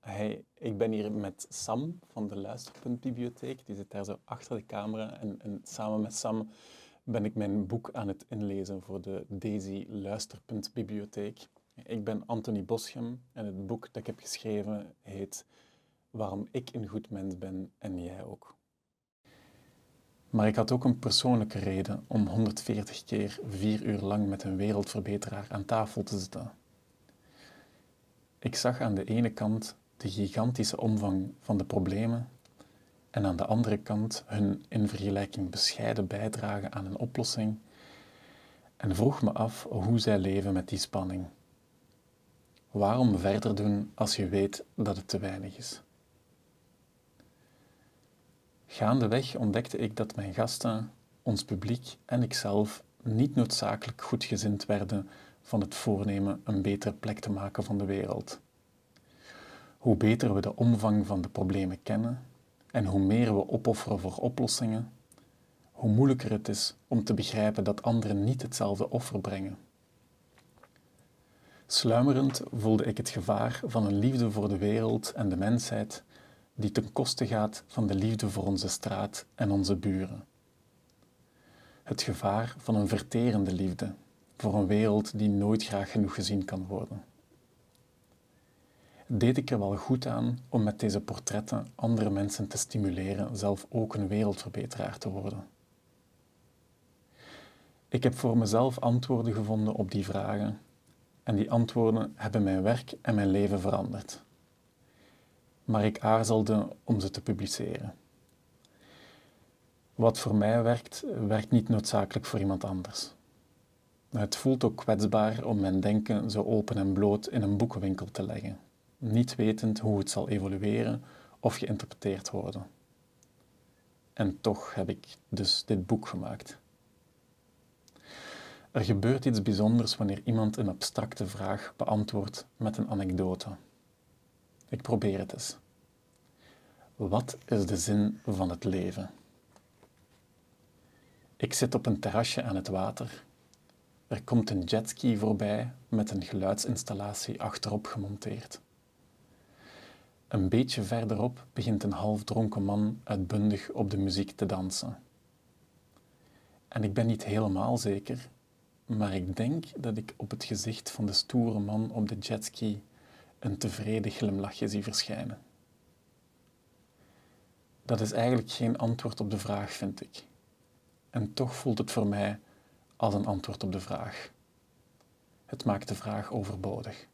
Hey, ik ben hier met Sam van de Luisterpuntbibliotheek. Die zit daar zo achter de camera. En, en, samen met Sam ben ik mijn boek aan het inlezen voor de Daisy Luisterpuntbibliotheek. Ik ben Anthony Boschem en het boek dat ik heb geschreven heet Waarom ik een goed mens ben en jij ook. Maar ik had ook een persoonlijke reden om 140 keer vier uur lang met een wereldverbeteraar aan tafel te zitten. Ik zag aan de ene kant de gigantische omvang van de problemen en aan de andere kant hun in vergelijking bescheiden bijdrage aan een oplossing en vroeg me af hoe zij leven met die spanning. Waarom verder doen als je weet dat het te weinig is? Gaandeweg ontdekte ik dat mijn gasten, ons publiek en ikzelf niet noodzakelijk goedgezind werden van het voornemen een betere plek te maken van de wereld. Hoe beter we de omvang van de problemen kennen en hoe meer we opofferen voor oplossingen, hoe moeilijker het is om te begrijpen dat anderen niet hetzelfde offer brengen. Sluimerend voelde ik het gevaar van een liefde voor de wereld en de mensheid die ten koste gaat van de liefde voor onze straat en onze buren. Het gevaar van een verterende liefde voor een wereld die nooit graag genoeg gezien kan worden. Deed ik er wel goed aan om met deze portretten andere mensen te stimuleren zelf ook een wereldverbeteraar te worden? Ik heb voor mezelf antwoorden gevonden op die vragen en die antwoorden hebben mijn werk en mijn leven veranderd. Maar ik aarzelde om ze te publiceren. Wat voor mij werkt, werkt niet noodzakelijk voor iemand anders. Het voelt ook kwetsbaar om mijn denken zo open en bloot in een boekenwinkel te leggen, niet wetend hoe het zal evolueren of geïnterpreteerd worden. En toch heb ik dus dit boek gemaakt. Er gebeurt iets bijzonders wanneer iemand een abstracte vraag beantwoordt met een anekdote. Ik probeer het eens. Wat is de zin van het leven? Ik zit op een terrasje aan het water er komt een jetski voorbij met een geluidsinstallatie achterop gemonteerd. Een beetje verderop begint een halfdronken man uitbundig op de muziek te dansen. En ik ben niet helemaal zeker, maar ik denk dat ik op het gezicht van de stoere man op de jetski een tevreden glimlachje zie verschijnen. Dat is eigenlijk geen antwoord op de vraag, vind ik. En toch voelt het voor mij als een antwoord op de vraag. Het maakt de vraag overbodig.